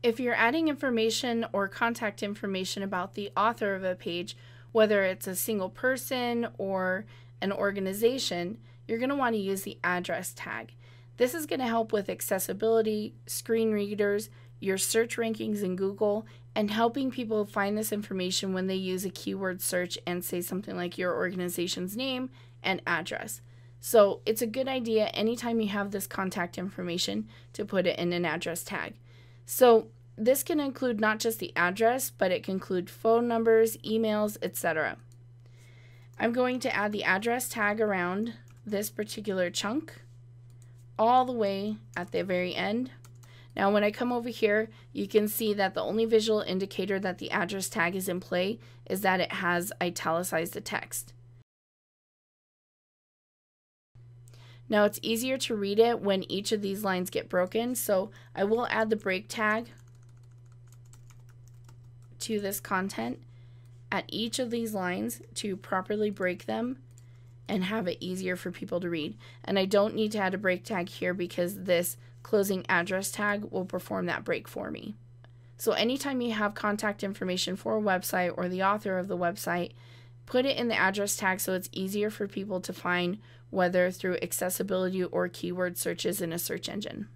If you're adding information or contact information about the author of a page, whether it's a single person or an organization, you're going to want to use the address tag. This is going to help with accessibility, screen readers, your search rankings in Google, and helping people find this information when they use a keyword search and say something like your organization's name and address. So it's a good idea anytime you have this contact information to put it in an address tag. So this can include not just the address, but it can include phone numbers, emails, etc. I'm going to add the address tag around this particular chunk all the way at the very end. Now when I come over here, you can see that the only visual indicator that the address tag is in play is that it has italicized the text. Now it's easier to read it when each of these lines get broken, so I will add the break tag to this content at each of these lines to properly break them and have it easier for people to read. And I don't need to add a break tag here because this closing address tag will perform that break for me. So anytime you have contact information for a website or the author of the website, put it in the address tag so it's easier for people to find whether through accessibility or keyword searches in a search engine.